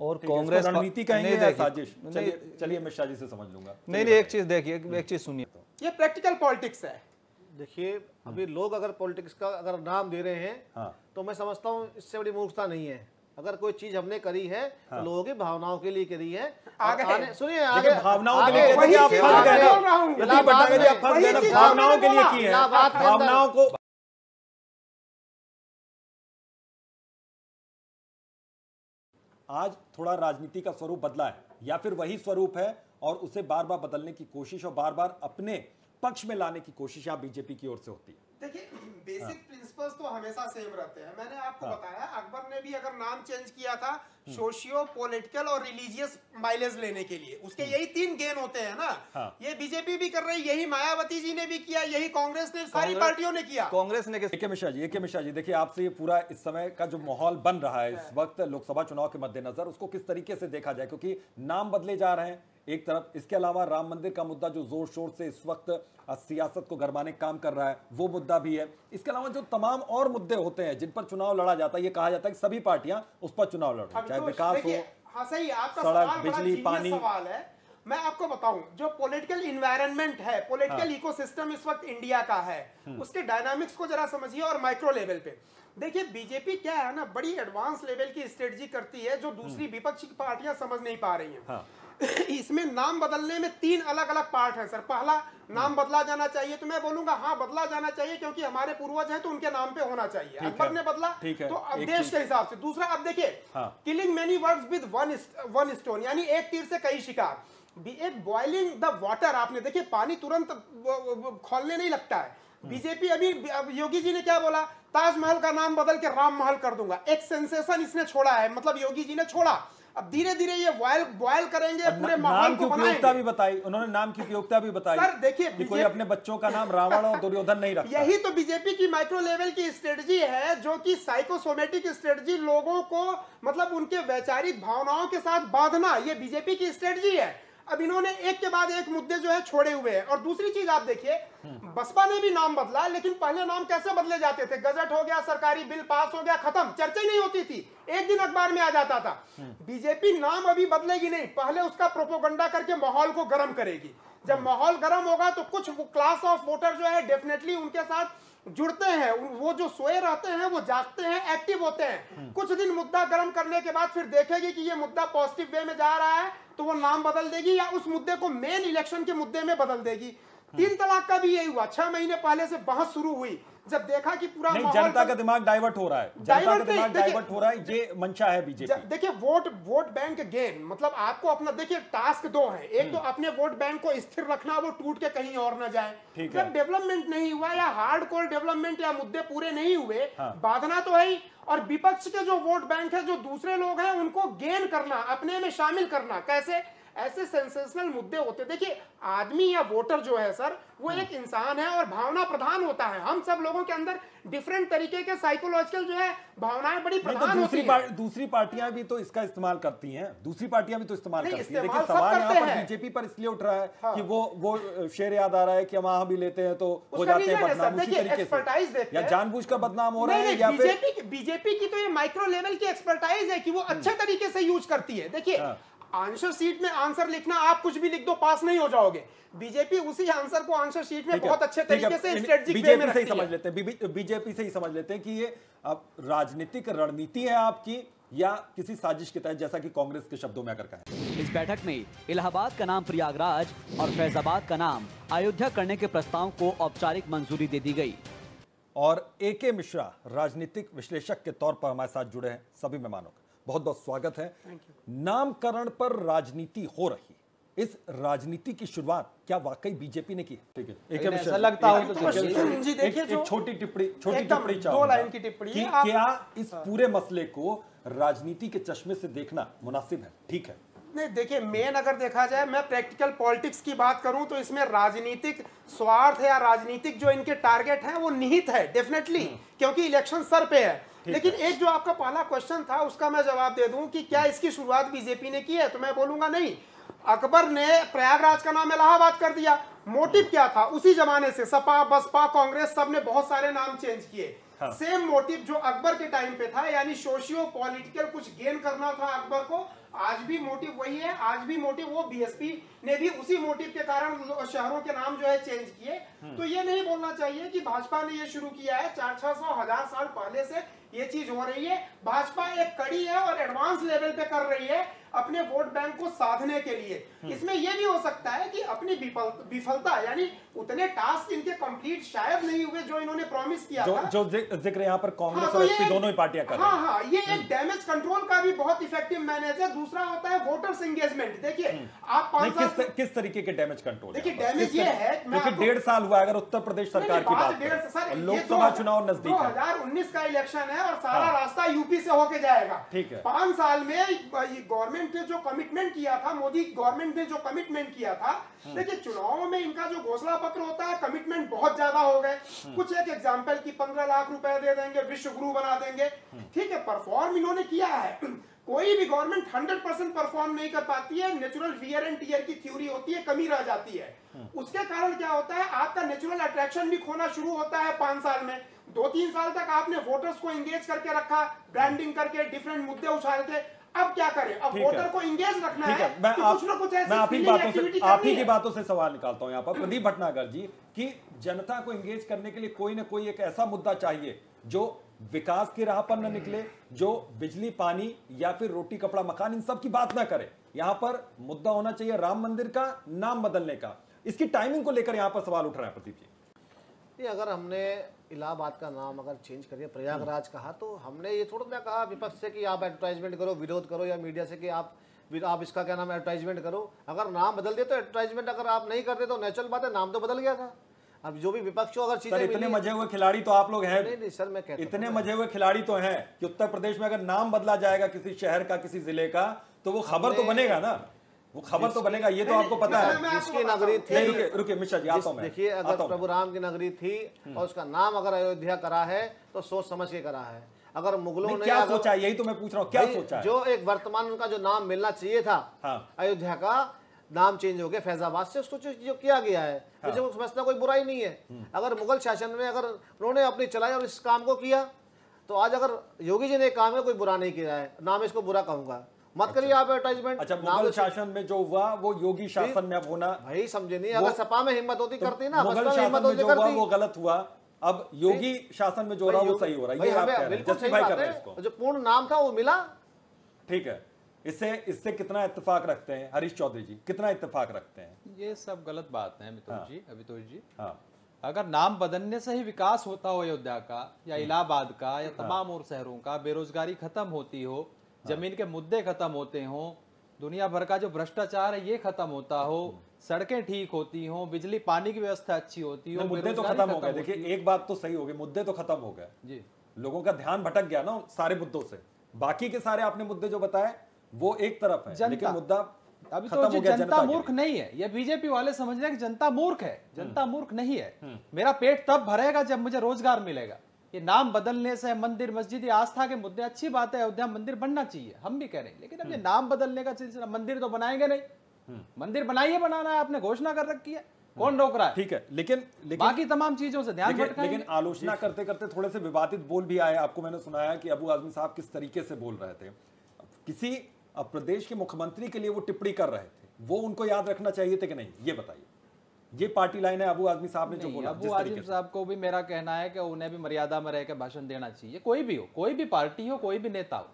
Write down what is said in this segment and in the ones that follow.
और कांग्रेस रणनीति कहेंगे या साजिश? चलिए चलिए मैं शाजी से समझ लूँगा। नहीं नहीं एक चीज़ देखिए एक चीज़ सुनिए। ये प्रैक्टिकल पॉलिटिक्स है। देखिए अभी लोग अगर पॉलिटिक्स का अगर नाम दे रहे हैं हाँ। तो मैं समझता हूँ इससे बड़ी मूर्खता नहीं है। अगर कोई चीज़ हमने करी है तो लोगों की भावनाओं के लिए करी है। आगे सुनिए आगे भावनाओं के लिए आप फंस गए हूँ। जी भावनाओं के लिए की है। भावनाओं को आज थोड़ा राजनीति का स्वरूप बदला है या फिर वही स्वरूप है और उसे बार बार बदलने की कोशिश और बार बार अपने पक्ष में लाने की कोशिश यहाँ बीजेपी की ओर से होती है। देखिए बेसिक प्रिंसिपल्स तो हमेशा सेम रहते हैं। मैंने आपको हाँ। बताया अकबर ने भी अगर नाम चेंज किया था सोशियो पॉलिटिकल और रिलीजियस माइलेज लेने के लिए। उसके यही तीन गेन होते हैं ना। हाँ। ये बीजेपी भी कर रही यही मायावती जी ने भी किया यही कांग्रेस ने सारी पार्टियों ने किया। कांग्रेस ने एके मिश्रा जी एके मिश्रा जी देखिए आपसे ये पूरा इस समय का जो माहौल बन रहा है इस वक्त लोकसभा चुनाव के मद्देनजर उसको किस तरीके से देखा जाए? क्योंकि नाम बदले जा रहे हैं एक तरफ़ इसके अलावा राम मंदिर का मुद्दा जो ज़ोर शोर से इस वक्त सियासत को गरमाने काम कर रहा है वो मुद्दा भी है इसके अलावा जो तमाम और मुद्दे होते हैं जिन पर चुनाव लड़ा जाता है ये कहा जाता है कि सभी पार्टियाँ उस पर चुनाव लड़ रही चाहे विकास हो हाँ सही आपका सड़क, बिजली, पानी। सवाल है मैं आपको बताऊँ जो पॉलिटिकल इन्वायरमेंट है पॉलिटिकल हाँ। इकोसिस्टम इस वक्त इंडिया का है हम्म। उसके डायनामिक्स को जरा समझिए और माइक्रो लेवल पे देखिए बीजेपी क्या है ना बड़ी एडवांस लेवल की स्ट्रेटजी करती है जो दूसरी विपक्षी पार्टियाँ समझ नहीं पा रही हैं हाँ इसमें नाम बदलने में तीन अलग अलग पार्ट हैं सर। पहला नाम बदला जाना चाहिए तो मैं बोलूँगा हाँ बदला जाना चाहिए क्योंकि हमारे पूर्वज हैं तो उनके नाम पे होना चाहिए। अकबर ने बदला तो अब देश के हिसाब से। दूसरा अब देखिए। Killing many words with one one stone यानी एक तीर से कई शिकार। बॉइलिंग द वाटर आपने देखिए पानी तुरंत खोलने नहीं लगता है। बीजेपी अभी योगी जी ने क्या बोला? ताजमहल का नाम बदल के राम महल कर दूँगा। एक सेंसेशन इसने छोड़ा है मतलब योगी जी ने छोड़ा। अब धीरे धीरे ये बॉयल बॉयल करेंगे पूरे माहौल की उपयोगिता भी बताई उन्होंने नाम की उपयोगिता भी बताई सर, देखिए, कोई अपने बच्चों का नाम रावण और दुर्योधन नहीं रखता। यही तो बीजेपी की माइक्रो लेवल की स्ट्रेटजी है जो कि साइकोसोमेटिक स्ट्रेटजी लोगों को मतलब उनके वैचारिक भावनाओं के साथ बांधना ये बीजेपी की स्ट्रेटजी है। अब इन्होंने एक के बाद एक मुद्दे जो है छोड़े हुए हैं। और दूसरी चीज़ आप देखिए, बसपा ने भी नाम बदला, लेकिन पहले नाम कैसे बदले जाते थे? गजट हो गया, सरकारी बिल पास हो गया, खत्म, चर्चा नहीं होती थी। एक दिन अखबार में आ जाता था, बीजेपी नाम अभी बदलेगी नहीं, पहले उसका प्रोपोगंडा करके माहौल को गर्म करेगी। जब माहौल गर्म होगा तो कुछ क्लास ऑफ़ वोटर जो है डेफिनेटली उनके साथ जुड़ते हैं वो जो सोए रहते हैं वो जागते हैं एक्टिव होते हैं। कुछ दिन मुद्दा गर्म करने के बाद फिर देखेगी कि ये मुद्दा पॉजिटिव वे में जा रहा है तो वो नाम बदल देगी या उस मुद्दे को मेन इलेक्शन के मुद्दे में बदल देगी। तीन तलाक का भी यही हुआ। छह महीने पहले से बहस शुरू हुई। जब देखा कि पूरा नहीं जनता का दिमाग डाइवर्ट हो रहा है। जनता का डाइवर्ट दिमाग डाइवर्ट हो रहा है ये मंशा है बीजेपी देखिए वोट वोट बैंक गेन मतलब आपको अपना देखिए टास्क दो है। एक तो अपने वोट बैंक को स्थिर रखना वो टूट के कहीं और ना जाए। ठीक है। जब डेवलपमेंट नहीं हुआ या हार्ड कोर डेवलपमेंट या मुद्दे पूरे नहीं हुए हाँ। बाधना तो है ही। और विपक्ष के जो वोट बैंक है जो दूसरे लोग हैं उनको गेन करना अपने में शामिल करना। कैसे? ऐसे सेंसेशनल मुद्दे होते देखिए आदमी या वोटर जो है सर वो एक इंसान है और भावना प्रधान होता है। हम सब लोगों के अंदर डिफरेंट तरीके के साइकोलॉजिकल जो है भावनाएँ बड़ी तो प्रधान होती दूसरी हैं। पार, दूसरी पार्टियाँ भी तो इसका इस्तेमाल करती हैं। दूसरी पार्टियाँ भी तो इस्तेमाल करती हैं। सवाल यहाँ पर बीजेपी पर इसलिए उठ रहा है हाँ। कि वो वो शेर याद आ रहा है कि हम वहाँ भी लेते हैं तो हो जाते हैं बदनाम उसी तरीके से। या जानबूझ कर बदनाम हो रहा है या फिर बीजेपी की बीजेपी की तो ये माइक्रो लेवल की एक्सपर्टाइज है कि वो अच्छे तरीके से यूज़ करती है। देखिए हाँ। आंसर शीट में आंसर लिखना आप कुछ भी लिख दो पास नहीं हो जाओगे। बीजेपी उसी आंसर को आंसर शीट में बहुत अच्छे तरीके से इन- वे में बीजेपी से ही समझ लेते हैं बीजेपी से ही समझ लेते हैं कि ये अब राजनीतिक रणनीति है आपकी या किसी साजिश के तहत जैसा कि कांग्रेस के शब्दों में अगर कहें इस बैठक में इलाहाबाद का नाम प्रयागराज और फैजाबाद का नाम अयोध्या करने के प्रस्ताव को औपचारिक मंजूरी दे दी गई। और ए के मिश्रा राजनीतिक विश्लेषक के तौर पर हमारे साथ जुड़े हैं सभी मेहमानों का। बहुत बहुत स्वागत है। नामकरण पर राजनीति हो रही। इस राजनीति की शुरुआत क्या वाकई बीजेपी ने की? ठीक है। ऐसा लगता हो तो देखिए। जी देखिए एक, छोटी टिप्पणी छोटी टिप्पणी दो लाइन की टिप्पणी है, क्या इस पूरे मसले को राजनीति के चश्मे से देखना मुनासिब है? ठीक है। नहीं देखिए मेन अगर देखा जाए मैं प्रैक्टिकल पॉलिटिक्स की बात करूँ तो इसमें राजनीतिक स्वार्थ या राजनीतिक जो इनके टारगेट हैं वो निहित है डेफिनेटली क्योंकि इलेक्शन सर पे है। लेकिन एक जो आपका पहला क्वेश्चन था उसका मैं जवाब दे दूँ कि क्या इसकी शुरुआत बीजेपी ने की है? तो मैं बोलूँगा नहीं। अकबर ने प्रयागराज का नाम इलाहाबाद कर दिया। मोटिव क्या था? उसी जमाने से सपा बसपा कांग्रेस सबने बहुत सारे नाम चेंज किए। हाँ। सेम मोटिव जो अकबर के टाइम पे था यानी सोशियो पॉलिटिकल कुछ गेन करना था अकबर को आज भी मोटिव वही है। आज भी मोटिव वो बीएसपी ने भी उसी मोटिव के कारण शहरों के नाम जो है चेंज किए। तो ये नहीं बोलना चाहिए कि भाजपा ने ये शुरू किया है चार छह सौ हज़ार साल पहले से। ये चीज़ हो रही है। भाजपा एक कड़ी है और एडवांस लेवल पे कर रही है अपने वोट बैंक को साधने के लिए। इसमें यह भी हो सकता है कि अपनी विफलता यानी उतने टास्क इनके कंप्लीट शायद नहीं हुए जो इन्होंने प्रॉमिस किया जो था। जो ज़िक्र यहाँ पर कांग्रेस हाँ, तो और एसपी दोनों ही पार्टियाँ कर हाँ। हाँ ये एक डैमेज कंट्रोल का भी बहुत इफ़ेक्टिव मैनेज है दूसरा होता है वोटर्स एंगेजमेंट देखिए आप पाँच किस साल किस तरीके के डैमेज कंट्रोल देखिए, डैमेज ये है, क्योंकि डेढ़ साल हुआ अगर उत्तर प्रदेश सरकार की बात ये लोकसभा दो- चुनाव नज़दीक है। 2019 का इलेक्शन है और सारा हाँ। रास्ता यूपी से होके जाएगा। ठीक है। पाँच साल में गवर्नमेंट ने जो कमिटमेंट किया था मोदी गवर्नमेंट ने जो कमिटमेंट किया था हम्म। देखिए चुनाव में इनका जो घोषणा पत्र होता है कमिटमेंट बहुत ज़्यादा हो गए। हम्म। कुछ एक एग्ज़ाम्पल की पंद्रह लाख रुपए दे देंगे विश्व गुरु बना देंगे। हम्म। ठीक है परफॉर्म इन्होंने किया है। कोई भी गवर्नमेंट 100 परसेंट परफॉर्म नहीं कर पाती है नेचुरल वियर एंड टीयर की थ्योरी होती है कमी रह जाती है। उसके कारण क्या होता है आपका नेचुरल अट्रैक्शन भी खोना शुरू होता है पाँच साल में। दो तीन साल तक आपने वोटर्स को एंगेज करके रखा ब्रांडिंग करके डिफरेंट मुद्दे उछाल के अब क्या करें? अब वोटर को एंगेज रखना है है। मैं कि आप कुछ ना कुछ ऐसी मैं आप ही बातों से आप ही की बातों से सवाल निकालता हूँ यहाँ पर। प्रदीप भटनागर जी कि जनता को एंगेज करने के लिए कोई ना कोई एक ऐसा मुद्दा चाहिए जो विकास की राह पर न निकले जो बिजली पानी या फिर रोटी कपड़ा मकान इन सब की बात ना करे। यहाँ पर मुद्दा होना चाहिए राम मंदिर का नाम बदलने का। इसकी टाइमिंग को लेकर यहाँ पर सवाल उठ रहा है प्रदीप जी। अगर हमने इलाहाबाद का नाम अगर चेंज करिए प्रयागराज कहा तो हमने ये थोड़ा ना कहा विपक्ष से कि आप एडवर्टाइजमेंट करो विरोध करो या मीडिया से कि आप आप इसका क्या नाम एडवर्टाइजमेंट करो। अगर नाम बदल दिए तो एडवर्टाइजमेंट अगर आप नहीं करते तो नेचुरल बात है नाम तो बदल गया था। अब जो भी विपक्ष अगर चीज़ें इतने मज़े हुए खिलाड़ी तो आप लोग हैं। नहीं नहीं सर मैं कहता इतने मज़े हुए खिलाड़ी तो हैं कि उत्तर प्रदेश में अगर नाम बदला जाएगा किसी शहर का किसी ज़िले का तो वो खबर तो बनेगा ना। वो खबर तो बनेगा ये तो आपको पता है। मैं जिसकी नगरी थी- रुके रुके मिश्रा जी आता देखिए अगर प्रभु राम की नगरी थी और उसका नाम अगर अयोध्या करा है तो सोच समझ के करा है। अगर मुगलों ने क्या सोचा यही तो मैं पूछ रहा हूँ क्या सोचा जो एक वर्तमान उनका जो नाम मिलना चाहिए था हाँ। अयोध्या का नाम चेंज हो गया फैजाबाद से उसको जो किया गया है हाँ। मुझे वो समझना कोई बुराई नहीं है। हम्म। अगर मुगल शासन में अगर उन्होंने अपनी चलाई और इस काम को किया तो आज अगर योगी जी ने काम है कोई बुरा नहीं किया है। नाम इसको बुरा कहूँगा। मत करिए आप एडवर्टाइजमेंट अच्छा मुगल शासन में जो हुआ वो योगी शासन में अब होना भाई समझे नहीं अगर सपा में हिम्मत होती तो करती ना मुगल शासन में जो हुआ वो गलत हुआ। अब योगी शासन में जो रहा वो सही हो रहा है। ये आप कह रहे हैं। जस्टिफाई कर रहे हैं इसको। जो पूर्ण नाम था वो मिला। ठीक है। इससे इससे कितना इत्तेफाक रखते हैं? हरीश चौधरी जी कितना इत्तेफाक रखते हैं? ये सब गलत बात है मितुल हाँ। जी अभितोष जी। हाँ। अगर नाम बदलने से ही विकास होता हो अयोध्या का या इलाहाबाद का या तमाम और शहरों का बेरोजगारी खत्म होती हो ज़मीन के मुद्दे खत्म होते हो दुनिया भर का जो भ्रष्टाचार है ये खत्म होता हो सड़कें ठीक होती हो बिजली पानी की व्यवस्था अच्छी होती हो मुद्दे तो खत्म हो गए। देखिए एक बात तो सही हो गई मुद्दे तो खत्म हो गए। जी। लोगों का ध्यान भटक गया ना सारे मुद्दों से। बाकी के सारे आपने मुद्दे जो बताए वो एक तरफ़ है जनता। लेकिन मुद्दा अभी तो हो जी जनता जनता मूर्ख नहीं है। ये बीजेपी वाले समझ रहे हैं कि जनता मूर्ख है जनता हम्म। मूर्ख नहीं है। मेरा पेट तब भरेगा जब मुझे रोज़गार मिलेगा। ये नाम बदलने से मंदिर मस्जिद ये आस्था के मुद्दे अच्छी बात है अयोध्या मंदिर बनना चाहिए हम भी कह रहे हैं। लेकिन अब ये हम्म। नाम बदलने का सिलसिला मंदिर तो बनाएँगे नहीं। मंदिर बनाइए बनाना है आपने घोषणा कर रखी है। कौन रोक रहा है? ठीक है लेकिन लेकिन बाकी तमाम चीज़ों से ध्यान लेकिन, लेकिन आलोचना करते करते थोड़े से विवादित बोल भी आए। आपको मैंने सुनाया कि अबू आजमी साहब किस तरीके से बोल रहे थे। किसी प्रदेश के मुख्यमंत्री के लिए वो टिप्पणी कर रहे थे। वो उनको याद रखना चाहिए थे कि नहीं? ये बताइए। ये पार्टी लाइन है अबू आजमी साहब ने जो बोला अबू आजिम साहब को भी मेरा कहना है कि उन्हें भी मर्यादा में रहकर के भाषण देना चाहिए। कोई भी हो कोई भी पार्टी हो कोई भी नेता हो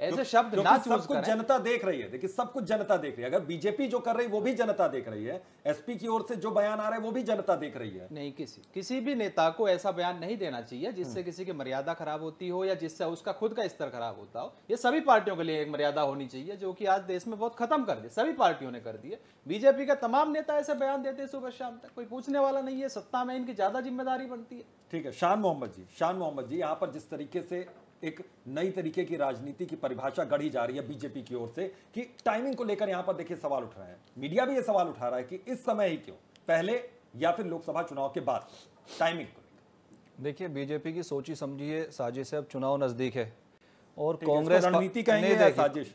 ऐसे शब्द ना सब कुछ करें। जनता देख रही है। देखिए सब कुछ जनता देख रही है। अगर बीजेपी जो कर रही है वो भी जनता देख रही है। एसपी की ओर से जो बयान आ रहा है वो भी जनता देख रही है। नहीं किसी किसी भी नेता को ऐसा बयान नहीं देना चाहिए जिससे किसी की मर्यादा खराब होती हो या जिससे उसका खुद का स्तर खराब होता हो। ये सभी पार्टियों के लिए एक मर्यादा होनी चाहिए जो कि आज देश में बहुत खत्म कर दी सभी पार्टियों ने कर दी है बीजेपी का तमाम नेता ऐसे बयान देते हैं सुबह शाम तक। कोई पूछने वाला नहीं है। सत्ता में इनकी ज़्यादा ज़िम्मेदारी बनती है। ठीक है शान मोहम्मद जी शान मोहम्मद जी यहाँ पर जिस तरीके से एक नई तरीके की राजनीति की परिभाषा गढ़ी जा रही है बीजेपी की ओर से कि टाइमिंग को लेकर यहाँ पर देखिए सवाल उठ रहे हैं। मीडिया भी ये सवाल उठा रहा है कि इस समय ही क्यों? पहले या फिर लोकसभा चुनाव के बाद? टाइमिंग को लेकर। देखिए बीजेपी की सोची समझिए साजिश है अब चुनाव नज़दीक है। और कांग्रेस रणनीति कहेंगे नहीं साजिश?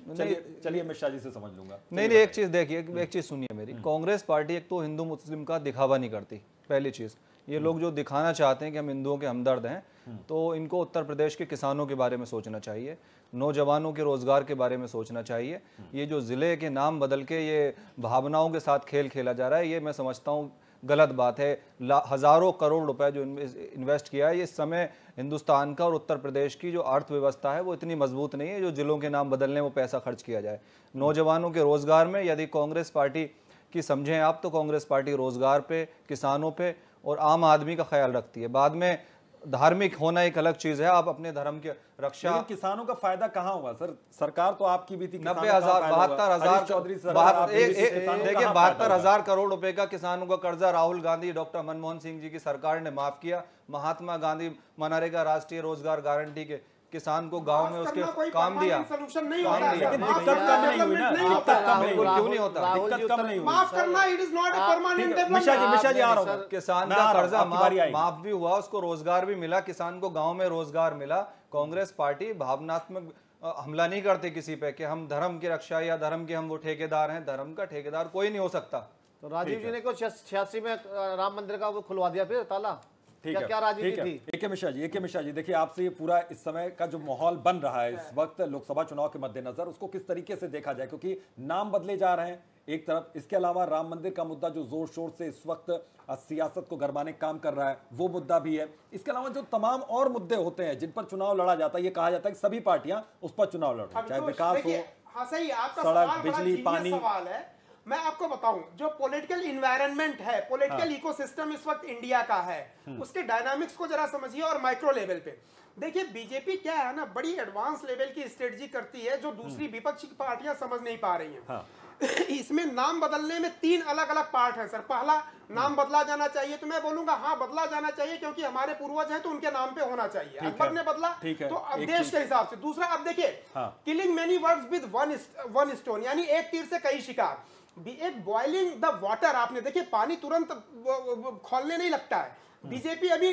चलिए अमित शाह से समझ लूँगा। नहीं नहीं एक चीज़ देखिए एक, एक चीज़ सुनिए मेरी। कांग्रेस पार्टी एक तो हिंदू मुस्लिम का दिखावा नहीं करती पहली चीज़। ये लोग जो दिखाना चाहते हैं कि हम हिंदुओं के हमदर्द हैं तो इनको उत्तर प्रदेश के किसानों के बारे में सोचना चाहिए, नौजवानों के रोज़गार के बारे में सोचना चाहिए। ये जो ज़िले के नाम बदल के ये भावनाओं के साथ खेल खेला जा रहा है, ये मैं समझता हूँ गलत बात है। हज़ारों करोड़ रुपए जो इन्वेस्ट किया है ये समय हिंदुस्तान का और उत्तर प्रदेश की जो अर्थव्यवस्था है वो इतनी मज़बूत नहीं है, जो जिलों के नाम बदलने वो पैसा खर्च किया जाए। नौजवानों के रोज़गार में यदि कांग्रेस पार्टी की समझें आप तो कांग्रेस पार्टी रोज़गार पे, किसानों पे और आम आदमी का ख्याल रखती है। बाद में धार्मिक होना एक अलग चीज़ है। आप अपने धर्म के रक्षा किसानों का फ़ायदा कहाँ हुआ? सर सरकार तो आपकी भी थी नब्बे हज़ार बहत्तर हज़ार चौधरी देखिए बहत्तर हज़ार करोड़ रुपए का किसानों का कर्जा राहुल गांधी डॉक्टर मनमोहन सिंह जी की सरकार ने माफ़ किया। महात्मा गांधी मनरेगा राष्ट्रीय रोज़गार गारंटी के किसान को गाँव में उसके काम दिया। नहीं होता। लेकिन दिक्कत करना नहीं हुई ना। दिक्कत होता नहीं हुई। क्यों नहीं होता? दिक्कत जी नहीं हुई। माफ़ करना it is not a permanent ठीक है, जी डेवलपमेंट जी आ रहा आपने किसान का हूँ, कर्जा माफ़ भी हुआ उसको रोज़गार भी मिला किसान को गाँव में रोज़गार मिला। कांग्रेस पार्टी भावनात्मक हमला नहीं करते किसी पे कि हम धर्म की रक्षा या धर्म के हम वो ठेकेदार हैं। धर्म का ठेकेदार कोई नहीं हो सकता। तो राजीव जी ने को छियासी में राम मंदिर का वो खुलवा दिया फिर ताला? ठीक है। क्या राजनीति थी? ए के मिश्रा जी ए के मिश्रा जी देखिए आपसे ये पूरा इस समय का जो माहौल बन रहा है इस वक्त लोकसभा चुनाव के मद्देनजर उसको किस तरीके से देखा जाए? क्योंकि नाम बदले जा रहे हैं एक तरफ़। इसके अलावा राम मंदिर का मुद्दा जो ज़ोर शोर से इस वक्त सियासत को गरमाने का काम कर रहा है वो मुद्दा भी है। इसके अलावा जो तमाम और मुद्दे होते हैं जिन पर चुनाव लड़ा जाता है ये कहा जाता है कि सभी पार्टियाँ उस पर चुनाव लड़ रही हैं चाहे तो विकास हो हाँ सही आपका सड़क, बिजली, पानी। सवाल है। मैं आपको बताऊँ जो पॉलिटिकल इन्वायरमेंट है पॉलिटिकल हाँ। इकोसिस्टम इस वक्त इंडिया का है हम्म। उसके डायनामिक्स को जरा समझिए और माइक्रो लेवल पे देखिए बीजेपी क्या है ना बड़ी एडवांस लेवल की स्ट्रेटजी करती है जो दूसरी हम्म। विपक्षी पार्टियाँ समझ नहीं पा रही हैं हाँ। इसमें नाम बदलने में तीन अलग अलग पार्ट है सर पहला नाम बदला जाना चाहिए तो मैं बोलूँगा हाँ बदला जाना चाहिए क्योंकि हमारे पूर्वज हैं तो उनके नाम पे होना चाहिए अकबर ने बदला तो अब देश के हिसाब से दूसरा अब देखिए हाँ। Killing many words with one one stone यानी एक तीर से कई शिकार एक बॉइलिंग द वाटर आपने देखिए पानी तुरंत खोलने नहीं लगता है। बीजेपी अभी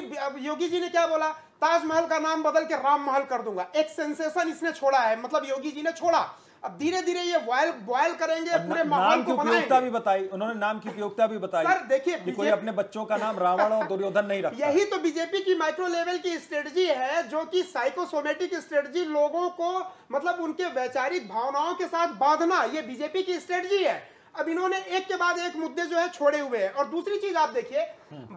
योगी जी ने क्या बोला? ताजमहल का नाम बदल के राम महल कर दूँगा। एक सेंसेशन इसने छोड़ा है मतलब योगी जी ने छोड़ा। अब धीरे धीरे ये बॉयल बॉयल करेंगे पूरे माहौल को उपयोगिता भी बताई उन्होंने नाम की उपयोगिता भी बताई सर, देखिए, कोई अपने बच्चों का नाम रावण और दुर्योधन नहीं रखता। यही तो बीजेपी की माइक्रो लेवल की स्ट्रेटजी है जो कि साइकोसोमेटिक स्ट्रेटजी लोगों को मतलब उनके वैचारिक भावनाओं के साथ बांधना ये बीजेपी की स्ट्रेटजी है। अब इन्होंने एक के बाद एक मुद्दे जो है छोड़े हुए हैं। और दूसरी चीज़ आप देखिए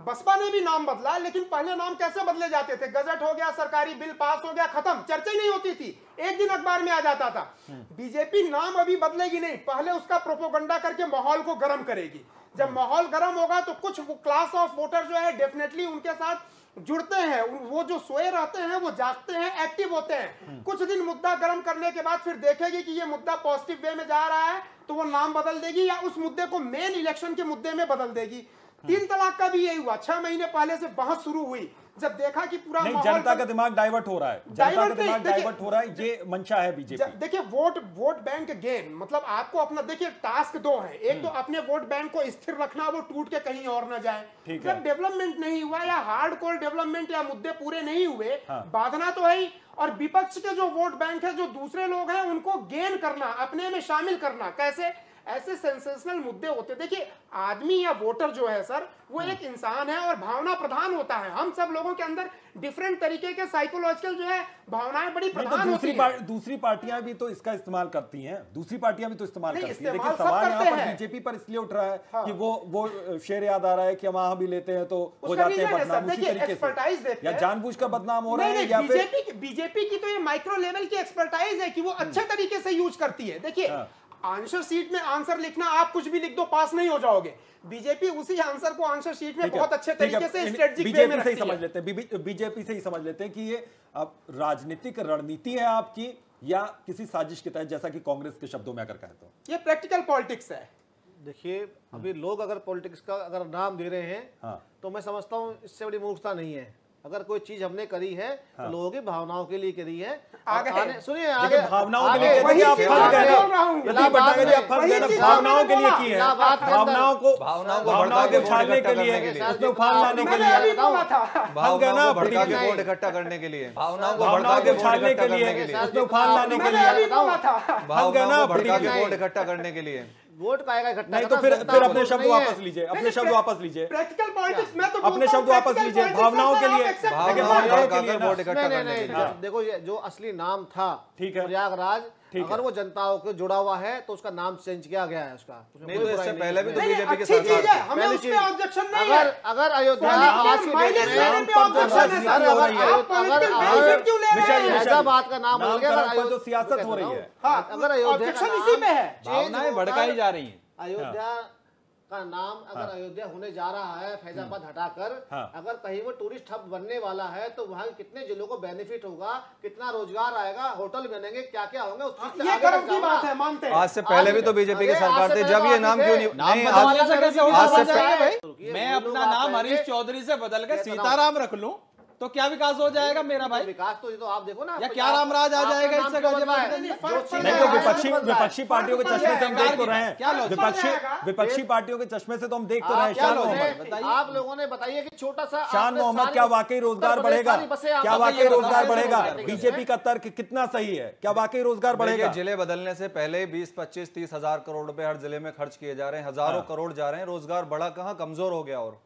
बसपा ने भी नाम बदला लेकिन पहले नाम कैसे बदले जाते थे? गजट हो गया सरकारी बिल पास हो गया खत्म। चर्चा ही नहीं होती थी। एक दिन अखबार में आ जाता था बीजेपी नाम अभी बदलेगी नहीं पहले उसका प्रोपोगंडा करके माहौल को गर्म करेगी। जब माहौल गर्म होगा तो कुछ क्लास ऑफ़ वोटर जो है डेफिनेटली उनके साथ जुड़ते हैं वो जो सोए रहते हैं वो जागते हैं एक्टिव होते हैं। कुछ दिन मुद्दा गर्म करने के बाद फिर देखेगी कि ये मुद्दा पॉजिटिव वे में जा रहा है तो वो नाम बदल देगी या उस मुद्दे को मेन इलेक्शन के मुद्दे में बदल देगी। तीन तलाक का भी यही हुआ। छह महीने पहले से बहस शुरू हुई। जब देखा कि पूरा नहीं जनता का दिमाग डाइवर्ट हो रहा है। जनता का दिमाग डाइवर्ट हो रहा है ये मंशा है बीजेपी देखिए वोट वोट बैंक गेन मतलब आपको अपना देखिए टास्क दो है। एक तो अपने वोट बैंक को स्थिर रखना वो टूट के कहीं और ना जाए। जब डेवलपमेंट नहीं हुआ या हार्ड कोर डेवलपमेंट या मुद्दे पूरे नहीं हुए हाँ। बाधना तो है ही। और विपक्ष के जो वोट बैंक है जो दूसरे लोग हैं उनको गेन करना अपने में शामिल करना। कैसे? ऐसे सेंसेशनल मुद्दे होते देखिए आदमी या वोटर जो है सर वो एक इंसान है और भावना प्रधान होता है। हम सब लोगों के अंदर डिफरेंट तरीके के साइकोलॉजिकल जो है भावनाएँ बड़ी तो प्रधान होती दूसरी पार, दूसरी पार्टियाँ भी तो इसका इस्तेमाल करती हैं। दूसरी पार्टियाँ भी तो इस्तेमाल करती हैं। लेकिन सवाल यहाँ पर बीजेपी पर इसलिए उठ रहा है हाँ। कि वो वो शेर याद आ रहा है कि हम वहाँ भी लेते हैं तो हो जाते हैं बदनाम उसी तरीके से। या हैं। जानबूझकर बदनाम हो रहा है या बीजेपी की बीजेपी की तो ये माइक्रो लेवल की एक्सपर्टाइज है कि वो अच्छे तरीके से यूज़ करती है। देखिए हाँ। आंसर शीट में आंसर लिखना आप कुछ भी लिख दो पास नहीं हो जाओगे। बीजेपी उसी आंसर को आंसर शीट में बहुत अच्छे तरीके से स्ट्रेटजिक वे बीजेपी में से ही समझ लेते हैं। बीजेपी से ही समझ लेते हैं कि ये अब राजनीतिक रणनीति है आपकी या किसी साजिश के तहत जैसा कि कांग्रेस के शब्दों में अगर कहें तो? ये प्रैक्टिकल पॉलिटिक्स है। देखिए अभी लोग अगर पॉलिटिक्स का अगर नाम दे रहे हैं हाँ। तो मैं समझता हूँ इससे बड़ी मूर्खता नहीं है। अगर कोई चीज़ हमने करी है तो लोगों की भावनाओं के लिए करी है। आगे- सुनिए आगे भावनाओं के लिए आप फंस गए हूँ। फंस गए भावनाओं के लिए। की है। भावनाओं को भावनाओं को भावनाओं को उछालने के इकट्ठा लिए करने के लिए। उसमें उफान लाने के लिए। ना, भड़का के नहीं। वोट इकट्ठा करने के लिए। भावनाओं को भावनाओं भड़का के उछालने के लिए करने के लिए। उसमें उफान लाने के लिए। भावनाओं ना, को भड़का के वोट इकट्ठा करने के लिए। वोट पाएगा घटना इकट्ठा नहीं तो फिर फिर अपने शब्द वापस लीजिए अपने शब्द वापस लीजिए। प्रैक्टिकल पॉलिटिक्स मैं तो अपने शब्द वापस लीजिए, भावनाओं के लिए- भावनाओं के लिए वोट इकट्ठा करने के लिए देखो ये जो असली नाम था ठीक है। प्रयागराज अगर वो जनताओं के जुड़ा हुआ है तो उसका नाम चेंज किया गया है उसका। नहीं तो इससे पहले भी तो बीजेपी के साथ चीज़ है हमें पहली उस पे ऑब्जेक्शन नहीं अगर है। अगर अयोध्या आज की डेट में जो है सर। हो है। अगर- क्यों ले रहे हैं? का नाम बदल गया अगर जो सियासत हो रही है। हाँ, अगर अयोध्या ऑब्जेक्शन इसी में है। भावनाएँ भड़काई जा रही हैं। अयोध्या का नाम अगर हाँ। अयोध्या होने जा रहा है फैजाबाद हटाकर हाँ। अगर कहीं वो टूरिस्ट हब बनने वाला है तो वहाँ कितने जिलों को बेनिफिट होगा कितना रोज़गार आएगा होटल बनेंगे क्या क्या होंगे उस चीज़ ये गर्व की बात है मानते हैं। आज से पहले भी तो बीजेपी की सरकार थे जब ये नाम क्यों नहीं हो मैं अपना नाम हरीश चौधरी से बदल के सीताराम रख लूँ। तो क्या विकास हो जाएगा मेरा भाई? विकास तो ये तो आप देखो ना या क्या रामराज आ जाएगा इससे विपक्षी। विपक्षी पार्टियों के चश्मे से हम देख तो रहे हैं। विपक्षी विपक्षी पार्टियों के चश्मे से तो हम देख तो रहे हैं आप शान लोगों मोहम्मद। ने- बताइए। आप लोगों ने बताइए कि छोटा सा शान मोहम्मद क्या वाकई रोज़गार बढ़ेगा? क्या वाकई रोज़गार बढ़ेगा? बीजेपी का तर्क कितना सही है? क्या वाकई रोज़गार बढ़ेगा? ज़िले बदलने से पहले बीस पच्चीस तीस हज़ार करोड़ रुपए हर ज़िले में खर्च किए जा रहे हैं हज़ारों हाँ। करोड़ जा रहे हैं रोज़गार बढ़ा कहाँ कमज़ोर हो गया और।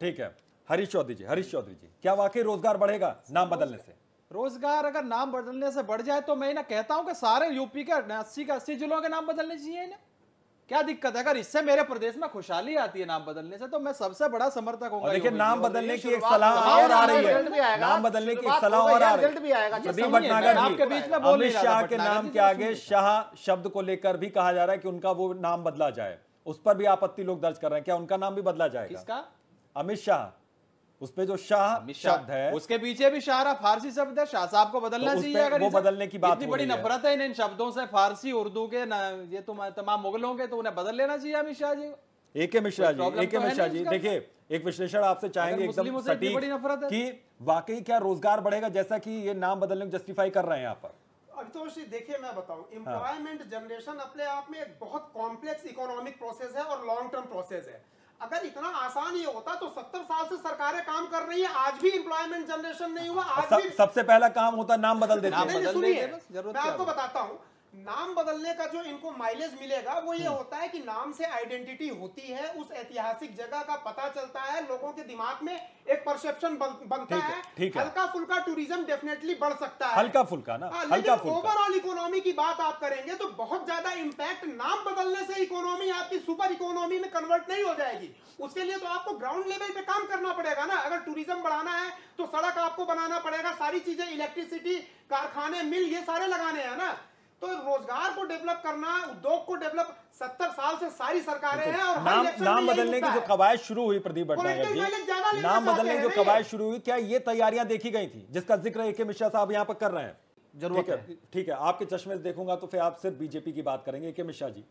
ठीक है। हरीश चौधरी जी हरीश चौधरी जी क्या वाकई रोज़गार बढ़ेगा नाम बदलने से? रोज़गार अगर नाम बदलने से बढ़ जाए तो मैं ना कहता हूँ कि सारे यूपी के अस्सी के अस्सी जिलों के नाम बदलने चाहिए ना क्या दिक्कत है? अगर इससे मेरे प्रदेश में खुशहाली आती है नाम बदलने से तो मैं सबसे बड़ा समर्थक हूँ और देखिए नाम बदलने की एक सलाह और आ रही है। नाम बदलने की एक सलाह और आ रही। है। प्रदीप भटनागर आपके बीच में अमित शाह के नाम के तो आगे शाह शब्द को लेकर भी कहा जा रहा है कि उनका वो नाम बदला जाए। उस पर भी आपत्ति लोग दर्ज कर रहे हैं। क्या उनका नाम भी बदला जाएगा? किसका? अमित शाह। उस पे जो शाह शब्द है उसके पीछे भी शाहरा फारसी शब्द है शाह साहब को बदलना तो चाहिए अगर वो बदलने की बात इतनी बड़ी नफरत है इन इन शब्दों से फारसी उर्दू के न, ये तुम तमाम मुगलों के तो उन्हें बदल लेना चाहिए अमित शाह जी। ए के मिश्रा जी ए के तो मिश्रा जी देखिए एक विश्लेषण आपसे चाहेंगे एकदम सटीक बड़ी नफरत है। कि वाकई क्या रोज़गार बढ़ेगा जैसा कि ये नाम बदलने को जस्टिफाई कर रहे हैं यहाँ पर? अभितोष जी देखिए मैं बताऊँ एम्प्लॉयमेंट जनरेशन अपने आप में एक बहुत कॉम्प्लेक्स इकोनॉमिक प्रोसेस है और लॉन्ग टर्म प्रोसेस है। अगर इतना आसान ही होता तो 70 साल से सरकारें काम कर रही है आज भी एम्प्लॉयमेंट जनरेशन नहीं हुआ आज सब, भी सबसे पहला काम होता है नाम बदल देते हैं। मैं आपको बताता हूँ नाम बदलने का जो इनको माइलेज मिलेगा वो ये होता है कि नाम से आइडेंटिटी होती है उस ऐतिहासिक जगह का पता चलता है लोगों के दिमाग में एक परसेप्शन बनता ठीक है, ठीक है। हल्का फुल्का टूरिज़्म डेफिनेटली बढ़ सकता है। हल्का फुल्का ना हाँ, हल्का फुल्का। ओवरऑल इकोनॉमी की बात आप करेंगे तो बहुत ज़्यादा इंपैक्ट नाम बदलने से इकोनॉमी आपकी सुपर इकोनॉमी में कन्वर्ट नहीं हो जाएगी। उसके लिए तो आपको ग्राउंड लेवल पे काम करना पड़ेगा ना। अगर टूरिज़्म बढ़ाना है तो सड़क आपको बनाना पड़ेगा सारी चीज़ें इलेक्ट्रिसिटी कारखाने मिल ये सारे लगाने हैं ना। तो रोज़गार को डेवलप करना उद्योग को डेवलप सत्तर साल से सारी सरकारें हैं और नाम नाम बदलने की जो कवायद शुरू हुई प्रदीप ज़्यादा जी नाम बदलने की जो कवायद शुरू हुई क्या ये तैयारियाँ देखी गई थी जिसका ज़िक्र ए के मिश्रा साहब यहाँ पर कर रहे हैं? ज़रूरत ठीक है ठीक है आपके चश्मे से देखूँगा तो फिर आप सिर्फ़ बीजेपी की बात करेंगे। ए के मिश्रा जी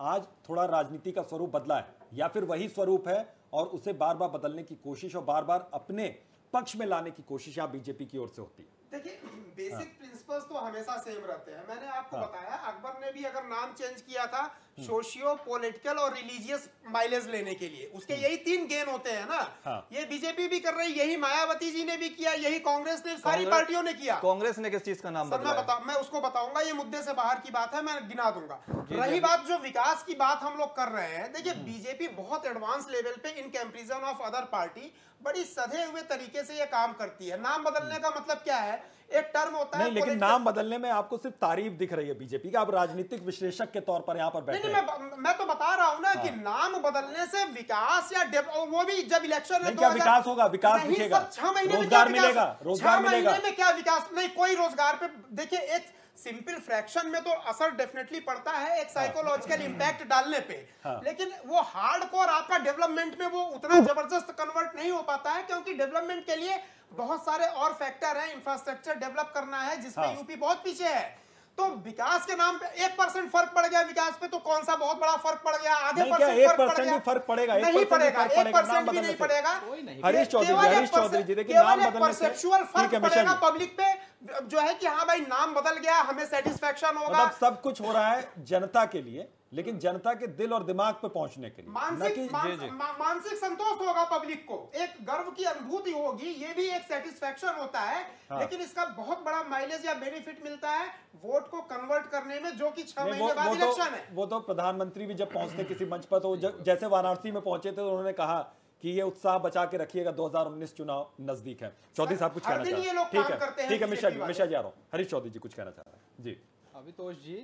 आज थोड़ा राजनीति का स्वरूप बदला है या फिर वही स्वरूप है और उसे बार बार बदलने की कोशिश और बार बार अपने पक्ष में लाने की कोशिश यहाँ बीजेपी की ओर से होती है। देखिए बेसिक प्रिंसिपल्स तो हमेशा सेम रहते हैं। मैंने आपको हाँ। बताया अकबर ने भी अगर नाम चेंज किया था सोशियो पॉलिटिकल और रिलीजियस माइलेज लेने के लिए। उसके यही तीन गेन होते हैं ना। हाँ। ये बीजेपी भी कर रही यही मायावती जी ने भी किया यही कांग्रेस ने सारी पार्टियों ने किया। कांग्रेस ने किस चीज़ का नाम सर मैं बता मैं उसको बताऊँगा ये मुद्दे से बाहर की बात है मैं गिना दूँगा। रही बात जो विकास की बात हम लोग कर रहे हैं देखिए बीजेपी बहुत एडवांस लेवल पे in comparison of other party बड़ी सधे हुए तरीके से ये काम करती है। नाम बदलने का मतलब क्या है? एक टर्म होता है लेकिन नाम बदलने में आपको सिर्फ़ तारीफ़ दिख रही है बीजेपी का आप राजनीतिक विश्लेषक के तौर पर यहाँ पर बैठे नहीं नहीं, मैं मैं तो बता रहा हूँ ना हाँ। कि नाम बदलने से विकास या वो भी जब इलेक्शन है क्या विकास होगा? विकास दिखेगा। छह महीने रोज़गार मिलेगा, रोज़गार मिलेगा। क्या विकास नहीं कोई रोज़गार पे देखिए एक सिंपल फ्रैक्शन में तो असर डेफिनेटली पड़ता है एक साइकोलॉजिकल इंपैक्ट डालने पे। हाँ। लेकिन वो हार्ड कोर आपका डेवलपमेंट में वो उतना ज़बरदस्त कन्वर्ट नहीं हो पाता है क्योंकि डेवलपमेंट के लिए बहुत सारे और फैक्टर हैं इंफ्रास्ट्रक्चर डेवलप करना है जिसमें हाँ। यूपी बहुत पीछे है। तो विकास के नाम पे एक परसेंट फ़र्क पड़ गया विकास पे तो कौन सा बहुत बड़ा फ़र्क पड़ गया? आधे नहीं, परसेंट फ़र्क पड़ गया? फ़र्क पड़ेगा? एक नहीं परसेंट पड़ेगा एक परसेंट भी नहीं पड़ेगा। हरीश चौधरी हरीश चौधरी जी, देखिए नाम बदलने से- परसेप्चुअल फ़र्क पड़ेगा पब्लिक पे जो है कि हाँ भाई नाम बदल गया हमें सेटिस्फेक्शन होगा। मतलब सब कुछ हो रहा है जनता के लिए लेकिन जनता के दिल और दिमाग पे पहुँचने के लिए। मानसिक कि मानस, मा, मानसिक संतोष होगा पब्लिक को। एक गर्व की अनुभूति होगी ये भी एक सेटिस्फेक्शन होता है। हाँ। लेकिन इसका बहुत बड़ा माइलेज या बेनिफिट मिलता है वोट को कन्वर्ट करने में जो कि छह वो, महीने बाद इलेक्शन तो है। वो तो प्रधानमंत्री भी जब पहुँचते किसी मंच पर तो जैसे वाराणसी में पहुँचे थे उन्होंने कहा कि ये उत्साह बचा के रखिएगा 2019 चुनाव नज़दीक है। चौधरी साहब कुछ कहना चाह रहे हैं? ठीक है ठीक है मिश्रा जी मिश्रा जी आ रहा हूँ। हरीश चौधरी जी कुछ कहना चाह रहे हैं? जी। अभितोष जी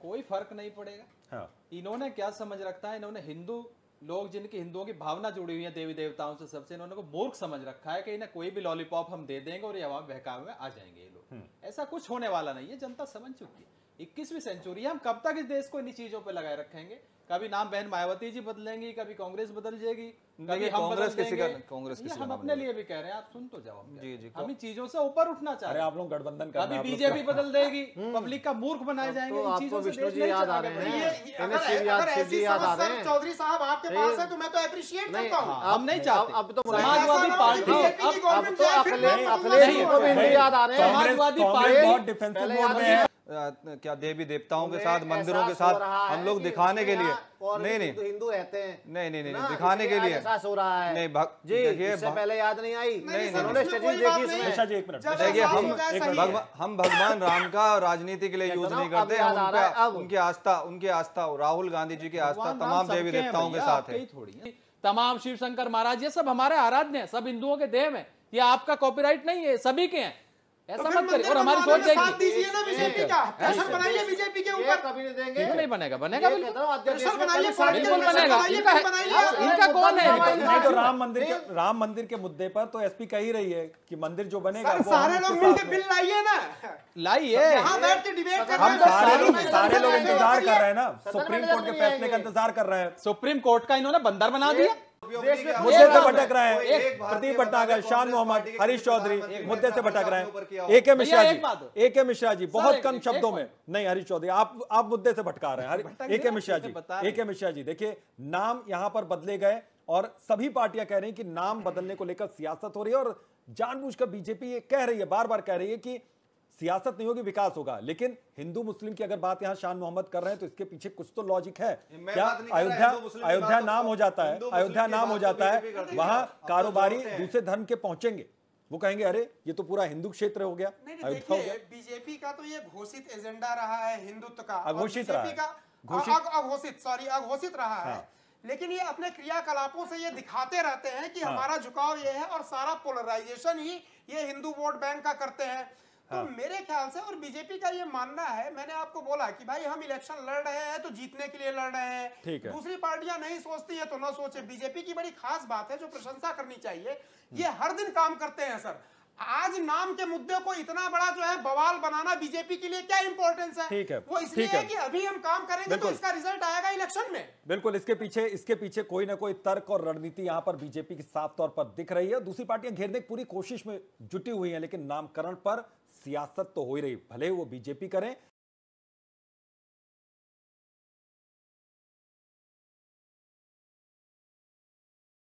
कोई फ़र्क नहीं पड़ेगा। हाँ। इन्होंने क्या समझ रखा है? इन्होंने हिंदू लोग जिनकी हिंदुओं की भावना जुड़ी हुई है देवी देवताओं से सबसे इन्होंने को मूर्ख समझ रखा है कि इन्हें कोई भी लॉलीपॉप हम दे देंगे और ये हवा बहकावे में आ जाएँगे ये लोग। ऐसा कुछ होने वाला नहीं है जनता समझ चुकी है। इक्कीसवीं सेंचुरी है हम कब तक इस देश को इन्हीं चीज़ों पर लगाए रखेंगे? कभी नाम बहन मायावती जी बदलेंगी कभी कांग्रेस बदल जाएगी कभी हम कांग्रेस किसी का- कांग्रेस किसी हम अपने लिए भी कह रहे हैं आप सुन तो जाओ हम जी, जी, हम इन चीज़ों से ऊपर उठना चाह रहे हैं। आप लोग गठबंधन कर कभी हैं बीजेपी बदल देगी पब्लिक का मूर्ख बनाए जाएँगे तो इन चीज़ों से जी याद आ रहे हैं। हैं। चौधरी साहब आपके पास है तो मैं तो अप्रिशिएट करता हूँ। हम नहीं चाहते। अब तो समाजवादी हो पार्टी अब- तो अखिलेश याद आ रहे हैं समाजवादी पार्टी- बहुत डिफेंसिव मोड में है- क्या देवी देवताओं के साथ मंदिरों के साथ हम लोग दिखाने के लिए। नहीं नहीं। हिंदू रहते हैं। नहीं नहीं नहीं दिखाने के लिए। हो रहा है। नहीं, भग- जी देखिए, इससे पहले याद नहीं आई। नहीं, सर, उन्होंने इसमें स्ट्रेटजी कोई बात देखी नहीं। इसमें। निशा जी एक मिनट। जब देखिए हम हम भगवान राम का राजनीति के लिए यूज़ नहीं करते हम उनका आस्था उनकी आस्था राहुल गांधी जी की आस्था तमाम देवी देवताओं के साथ है। थोड़ी तमाम शिव शंकर महाराज ये सब हमारे आराध्य हैं सब हिंदुओं के देव हैं। ये आपका कॉपीराइट नहीं है सभी के हैं। ऐसा मत करिए। और हमारी सोच जाएगी दीजिए ना बीजेपी का। प्रेशर बनाइए बीजेपी के ऊपर। कभी नहीं देंगे। क्यों नहीं बनेगा बनेगा बिल्कुल। कहता प्रेशर बनाइए, बिल्कुल बनेगा इनका इनका कौन है? नहीं तो राम मंदिर के राम मंदिर के मुद्दे पर तो एसपी कह ही रही है कि मंदिर जो बनेगा वो सारे लोग मिलके बिल लाइए ना। लाइए। यहाँ बैठ के डिबेट कर हम रहे हैं। सारे लोग सारे लोग इंतज़ार कर रहे हैं ना। सुप्रीम कोर्ट के फैसले का इंतज़ार कर रहे हैं। सुप्रीम कोर्ट का इन्होंने बंदर बना दिया। मुद्दे से भटक रहे हैं। प्रदीप भटनागर शान मोहम्मद हरीश चौधरी मुद्दे से भटक रहे हैं। ए के मिश्रा जी एक ए के मिश्रा जी बहुत कम शब्दों में। नहीं हरीश चौधरी आप आप मुद्दे से भटका रहे हैं। ए के मिश्रा जी ए के मिश्रा जी देखिए नाम यहाँ पर बदले गए और सभी पार्टियाँ कह रही हैं कि नाम बदलने को लेकर सियासत हो रही है और जानबूझकर बीजेपी ये कह रही है बार बार कह रही है कि सियासत नहीं होगी विकास होगा। लेकिन हिंदू मुस्लिम की अगर बात यहाँ शान मोहम्मद कर रहे हैं तो इसके पीछे कुछ तो लॉजिक है। क्या अयोध्या अयोध्या तो नाम हो जाता है। अयोध्या नाम हो तो जाता है। बीजेपी वहाँ तो कारोबारी दूसरे धर्म के पहुँचेंगे। वो कहेंगे अरे ये तो पूरा हिंदू क्षेत्र हो गया। अयोध्या हो गया। बीजेपी का तो ये घोषित एजेंडा रहा है हिंदुत्व का। अघोषित रहा है। घोषित- अघोषित सॉरी अघोषित रहा है। हाँ। लेकिन ये अपने क्रियाकलापों से ये दिखाते रहते हैं कि हाँ। हमारा झुकाव ये है और सारा पोलराइजेशन ही ये हिंदू वोट बैंक का करते हैं। तो हाँ। मेरे ख्याल से और बीजेपी का ये मानना है मैंने आपको बोला कि भाई हम इलेक्शन लड़ रहे हैं तो जीतने के लिए लड़ रहे हैं। ठीक है। दूसरी पार्टियाँ नहीं सोचती है तो ना सोचे। बीजेपी की बड़ी खास बात है जो प्रशंसा करनी चाहिए ये हर दिन काम करते हैं सर। आज नाम के मुद्दे को इतना बड़ा जो है बवाल बनाना बीजेपी के लिए क्या इंपॉर्टेंस है? ठीक है, वो इसलिए है। है कि अभी हम काम करेंगे तो इसका रिज़ल्ट आएगा इलेक्शन में। बिल्कुल इसके पीछे इसके पीछे कोई ना कोई तर्क और रणनीति यहाँ पर बीजेपी की साफ़ तौर पर दिख रही है। दूसरी पार्टियाँ घेरने की पूरी कोशिश में जुटी हुई है लेकिन नामकरण पर सियासत तो हो ही रही भले वो बीजेपी करें